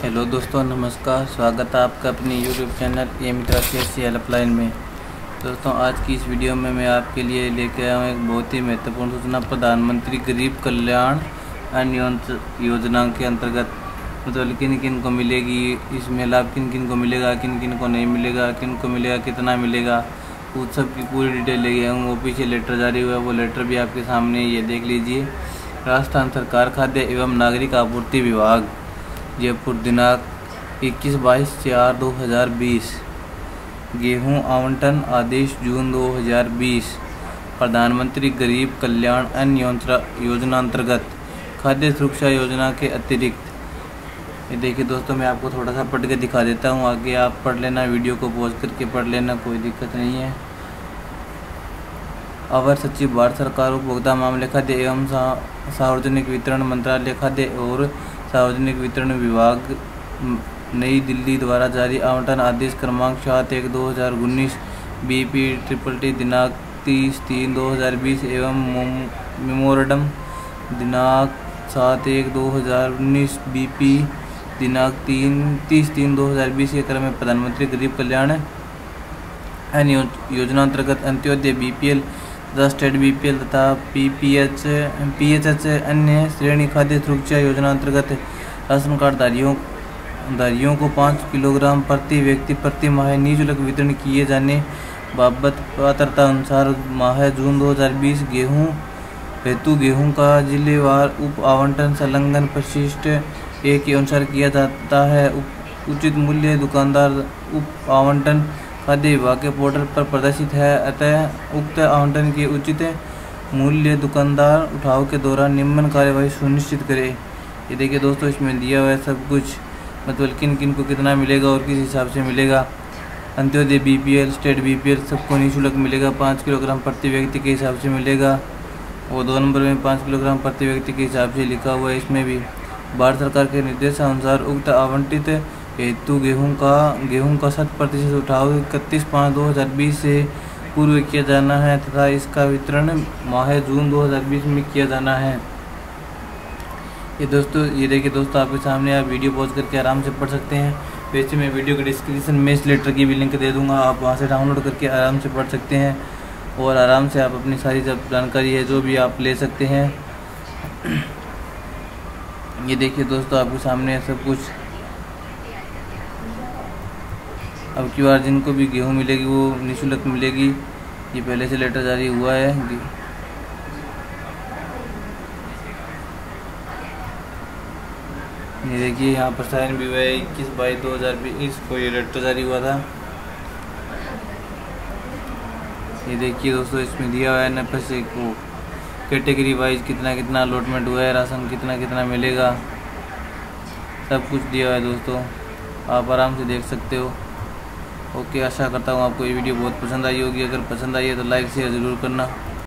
Hello दोस्तों, नमस्कार। स्वागत है आपका अपने यूट्यूब चैनल ए मित्रा के सी हेल्पलाइन में। दोस्तों, आज की इस वीडियो में मैं आपके लिए लेके आया हूँ एक बहुत ही महत्वपूर्ण सूचना। प्रधानमंत्री गरीब कल्याण अन्न योजना के अंतर्गत। मतलब किन किन को मिलेगी? इसमें लाभ किन किन को मिलेगा? किन किन को नहीं मिलेगा? किन को मिलेगा? कितना मिलेगा? उस सब की पूरी डिटेल लेके आऊँ वो पीछे लेटर जारी हुआ है। वो लेटर भी आपके सामने ये देख लीजिए। राजस्थान सरकार, खाद्य एवं नागरिक आपूर्ति विभाग। जयपुर, दिनांक इक्कीस बाईस चार दो हज़ार बीस। गेहूँ, आवंटन आदेश, जून दो हज़ार बीस। प्रधानमंत्री गरीब कल्याण अन्न योजना अंतर्गत खाद्य सुरक्षा योजना के अतिरिक्त। ये देखिए दोस्तों, मैं आपको थोड़ा सा पढ़ के दिखा देता हूँ। आगे आप पढ़ लेना, वीडियो को पॉज करके पढ़ लेना, कोई दिक्कत नहीं है। अवर सचिव, भारत सरकार, उपभोक्ता मामले, खाद्य एवं सार्वजनिक वितरण मंत्रालय, खाद्य और सार्वजनिक वितरण विभाग नई दिल्ली द्वारा जारी आवंटन आदेश क्रमांक सात एक दो हज़ार उन्नीस बी पी ट्रिपल टी दिनांक तीस तीन दो हज़ार बीस एवं मेमोरडम दिनांक सात एक दो हज़ार उन्नीस बी पी दिनांक तीन, तीस तीन दो हज़ार बीस के क्रम में प्रधानमंत्री गरीब कल्याण योजना अंतर्गत Antyodaya B P L state BPL तथा पीपीएच पीएचएच अन्य श्रेणी खाद्य सुरक्षा योजना अंतर्गत राशन कार्ड धारियों को पाँच किलोग्राम प्रति व्यक्ति प्रति माह निःशुल्क वितरण किए जाने बाबत पात्रता अनुसार माह जून 2020 गेहूँ, हेतु गेहूँ का जिलेवार उप आवंटन संलग्न प्रशिष्ट ए के अनुसार किया जाता है। उचित मूल्य दुकानदार उप आवंटन खाद्य विभाग के पोर्टल पर प्रदर्शित है। अतः उक्त आवंटन के उचित मूल्य दुकानदार उठाव के दौरान निम्न कार्यवाही सुनिश्चित करे। ये देखिए दोस्तों, इसमें दिया हुआ है सब कुछ। मतलब किन किन को कितना मिलेगा और किस हिसाब से मिलेगा। अंत्योदय बीपीएल स्टेट बीपीएल सबको निःशुल्क मिलेगा। पाँच किलोग्राम प्रति व्यक्ति के हिसाब से मिलेगा। और दो नंबर में पाँच किलोग्राम प्रति व्यक्ति के हिसाब से लिखा हुआ है इसमें भी। भारत सरकार के निर्देशानुसार उक्त आवंटित हेतु गेहूँ का गेहूँ का शत प्रतिशत उठाव इकतीस पाँच दो हज़ार बीस से पूर्व किया जाना है तथा इसका वितरण माह जून 2020 में किया जाना है। ये दोस्तों, ये देखिए दोस्तों, आपके सामने आप वीडियो पॉज करके आराम से पढ़ सकते हैं। वैसे मैं वीडियो के डिस्क्रिप्शन में इस लेटर की भी लिंक दे दूँगा, आप वहाँ से डाउनलोड करके आराम से पढ़ सकते हैं और आराम से आप अपनी सारी जब जानकारी है, जो भी आप ले सकते हैं। ये देखिए दोस्तों, आपके सामने सब कुछ अब की बार जिनको भी गेहूँ मिलेगी, वो निःशुल्क मिलेगी। ये पहले से लेटर जारी हुआ है। ये देखिए, यहाँ पर साइन भी हुआ है। इक्कीस बाईस दो हज़ार बीस को ये लेटर जारी हुआ था। ये देखिए दोस्तों, इसमें दिया हुआ है न पैसे को। कैटेगरी वाइज कितना कितना अलॉटमेंट हुआ है, राशन कितना कितना मिलेगा। सब कुछ दिया हुआ है दोस्तों। आप आराम से देख सकते हो। ओके, आशा करता हूँ आपको ये वीडियो बहुत पसंद आई होगी। अगर पसंद आई है तो लाइक शेयर ज़रूर करना।